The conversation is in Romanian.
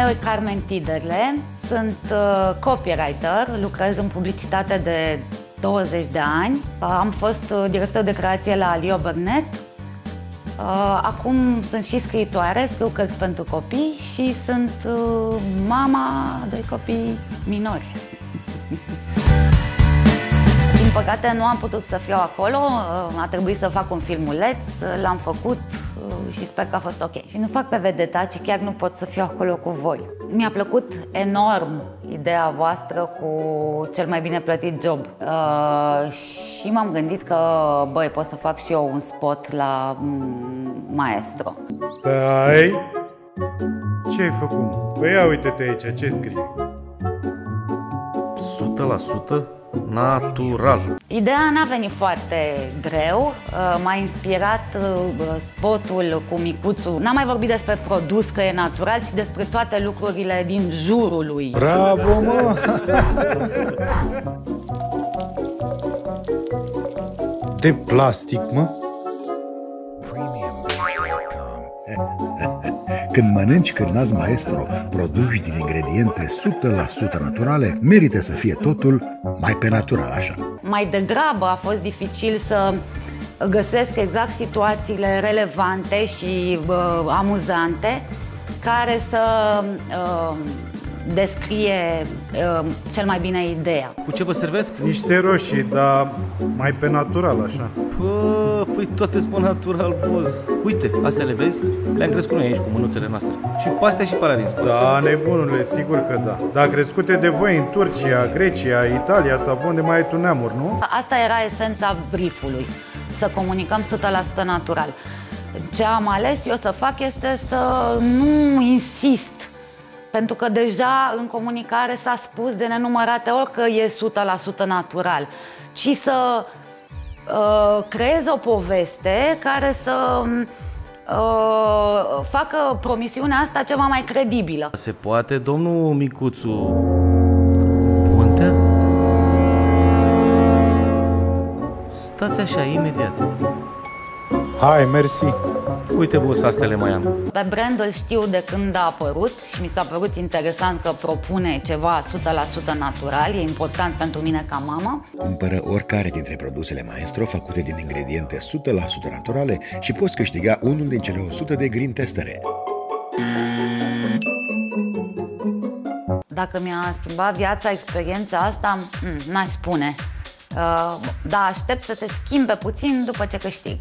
meu e Carmen Tiderle, sunt uh, copywriter, lucrez în publicitate de 20 de ani. Am fost uh, director de creație la Leo Burnett. Uh, acum sunt și scriitoare, scriu cărți pentru copii și sunt uh, mama de copii minori. Din păcate nu am putut să fiu acolo, a trebuit să fac un filmuleț, l-am făcut și sper că a fost ok. Și nu fac pe vedeta, ci chiar nu pot să fiu acolo cu voi. Mi-a plăcut enorm ideea voastră cu cel mai bine plătit job. Uh, și m-am gândit că, băi, pot să fac și eu un spot la mm, maestro. Stai! Ce ai făcut? Păi ia uite-te aici, ce scrie? 100% natural. Ideea n-a venit foarte greu, uh, m-a inspirat uh, spotul cu micuțul. N-am mai vorbit despre produs că e natural, ci despre toate lucrurile din jurul lui. Bravo, mă! De plastic, mă? Când mănânci cârnați maestro produși din ingrediente 100% naturale, merită să fie totul mai pe natural așa. Mai degrabă a fost dificil să găsesc exact situațiile relevante și uh, amuzante care să uh, descrie uh, cel mai bine ideea. Cu ce vă servesc? Niște roșii, dar mai pe natural așa. Pă, păi toate spun natural, boss. Uite, astea le vezi? Le-am crescut noi aici cu mânuțele noastre. Și pastea și para din spate. Da, nebunule, sigur că da. Dar crescute de voi în Turcia, Grecia, Italia sau unde mai ai tu neamuri, nu? Asta era esența briefului, să comunicăm 100% natural. Ce am ales eu să fac este să nu insist pentru că deja în comunicare s-a spus de nenumărate ori că e 100% natural, ci să uh, creez o poveste care să uh, facă promisiunea asta ceva mai credibilă. Se poate, domnul Micuțu? Pontea? Stați așa, imediat. Hai, mersi. Uite, boss, astea le mai am. Pe brand îl știu de când a apărut și mi s-a părut interesant că propune ceva 100% natural, e important pentru mine ca mamă. Cumpără oricare dintre produsele Maestro făcute din ingrediente 100% naturale și poți câștiga unul din cele 100 de green testere. Dacă mi-a schimbat viața experiența asta, n-aș spune. Uh, da, aștept să se schimbe puțin după ce câștig.